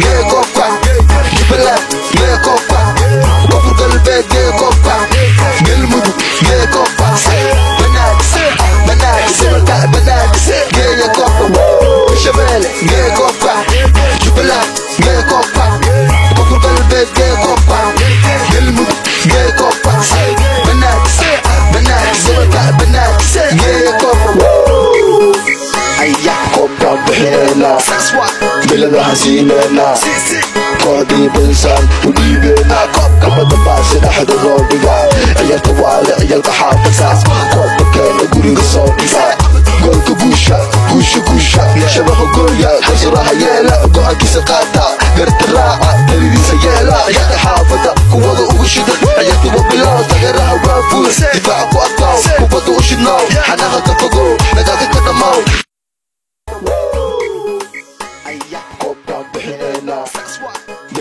gee ko kwa Jibala gee ko kwa Wafur kalbe gee ko kwa Gel mudu gee ko kwa Banat, banat, sebalka banat Gee ko kwa Shabele gee ko kwa Jibala gee ko kwa Sila na hasina na قاضي بلسان وليبنا كما تفاصيل أحد الرابعة عيال طوالي عيال تحافظة قوة كان قولي رصابعة قلت قوشة قوشة قوشة شبه قوية حجرة هيالة قوة كيسة قاطة قرت الراعة تريدي سيالة عيال تحافظة قوة وشدة عيال طوال بلاصة غيرها وافوز دفاع قوة قوة قوة وشدنا حناها تفقوا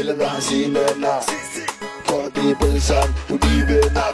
لنا حزيننا تعطي بلسان ونيبنا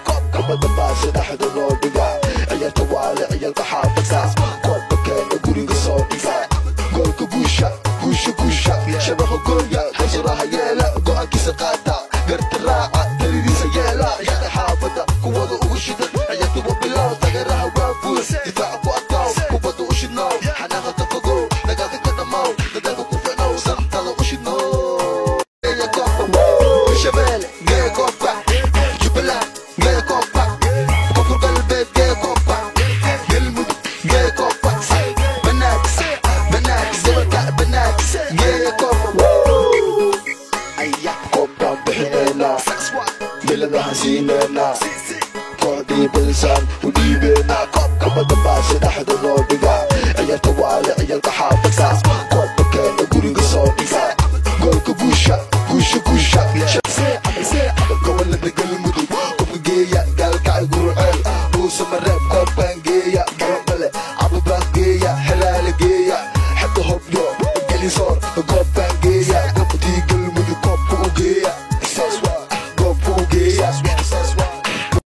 killing